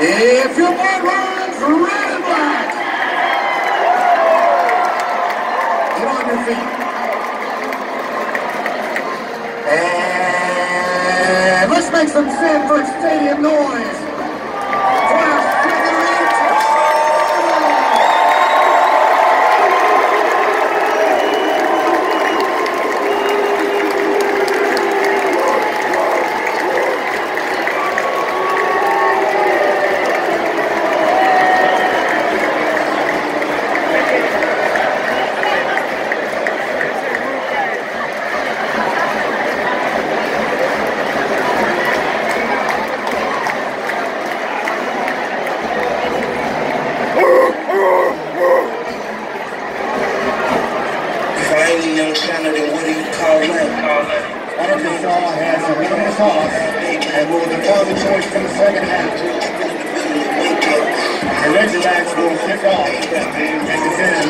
If your blood runs red and black, get on your feet. And let's make some Sanford Stadium noise I had some minutes off, and we'll declare the choice for the second half. Will kick off at the 10.